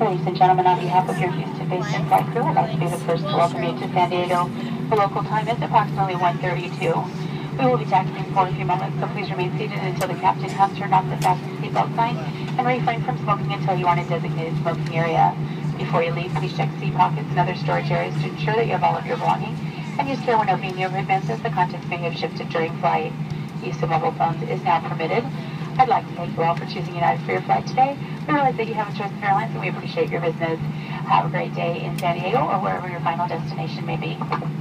Ladies and gentlemen, on behalf of your Houston-based flight crew, I'd like to be the first to welcome you to San Diego. The local time is approximately 1.32. We will be taxiing for a few moments, so please remain seated until the captain has turned off the fasten seatbelt sign and refrain from smoking until you are in a designated smoking area. Before you leave, please check seat pockets and other storage areas to ensure that you have all of your belongings and use care when opening your as the contents may have shifted during flight. Use of mobile phones is now permitted. I'd like to thank you all for choosing United for your flight today. We realize that you have a choice of airlines and we appreciate your business. Have a great day in San Diego or wherever your final destination may be.